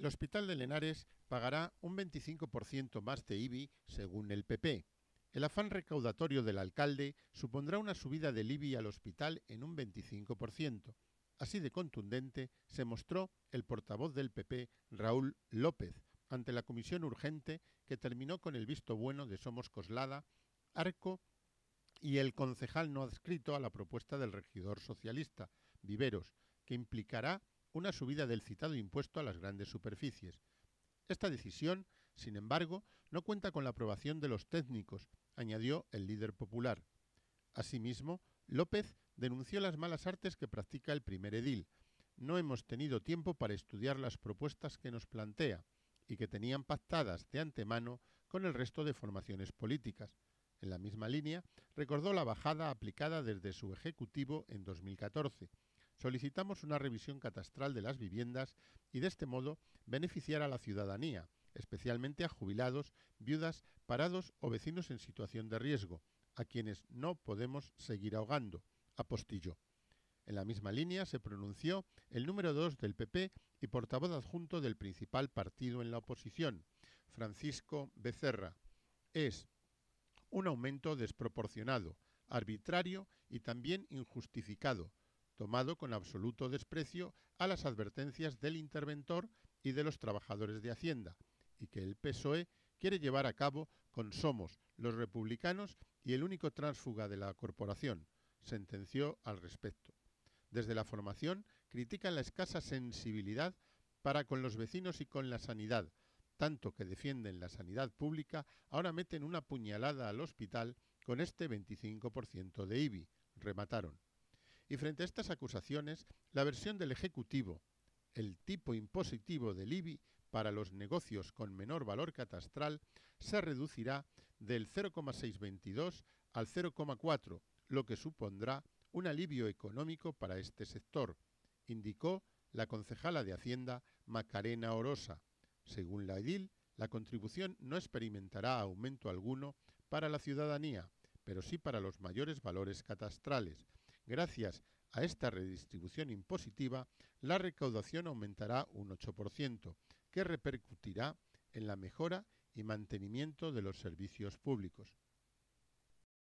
El Hospital de Lenares pagará un 25% más de IBI según el PP. El afán recaudatorio del alcalde supondrá una subida del IBI al hospital en un 25%. Así de contundente se mostró el portavoz del PP, Raúl López, ante la comisión urgente que terminó con el visto bueno de Somos Coslada, Arco y el concejal no adscrito a la propuesta del regidor socialista, Viveros, que implicará una subida del citado impuesto a las grandes superficies. Esta decisión, sin embargo, no cuenta con la aprobación de los técnicos, añadió el líder popular. Asimismo, López denunció las malas artes que practica el primer edil. No hemos tenido tiempo para estudiar las propuestas que nos plantea y que tenían pactadas de antemano con el resto de formaciones políticas. En la misma línea, recordó la bajada aplicada desde su Ejecutivo en 2014 solicitamos una revisión catastral de las viviendas y de este modo beneficiar a la ciudadanía, especialmente a jubilados, viudas, parados o vecinos en situación de riesgo, a quienes no podemos seguir ahogando, apostilló. En la misma línea se pronunció el número dos del PP y portavoz adjunto del principal partido en la oposición, Francisco Becerra. Es un aumento desproporcionado, arbitrario y también injustificado, tomado con absoluto desprecio a las advertencias del interventor y de los trabajadores de Hacienda, y que el PSOE quiere llevar a cabo con Somos, los republicanos y el único tránsfuga de la corporación, sentenció al respecto. Desde la formación critican la escasa sensibilidad para con los vecinos y con la sanidad, tanto que defienden la sanidad pública, ahora meten una puñalada al hospital con este 25% de IBI, remataron. Y frente a estas acusaciones, la versión del Ejecutivo, el tipo impositivo del IBI para los negocios con menor valor catastral, se reducirá del 0,622 al 0,4, lo que supondrá un alivio económico para este sector, indicó la concejala de Hacienda Macarena Orosa. Según la edil, la contribución no experimentará aumento alguno para la ciudadanía, pero sí para los mayores valores catastrales, Gracias a esta redistribución impositiva, la recaudación aumentará un 8%, que repercutirá en la mejora y mantenimiento de los servicios públicos.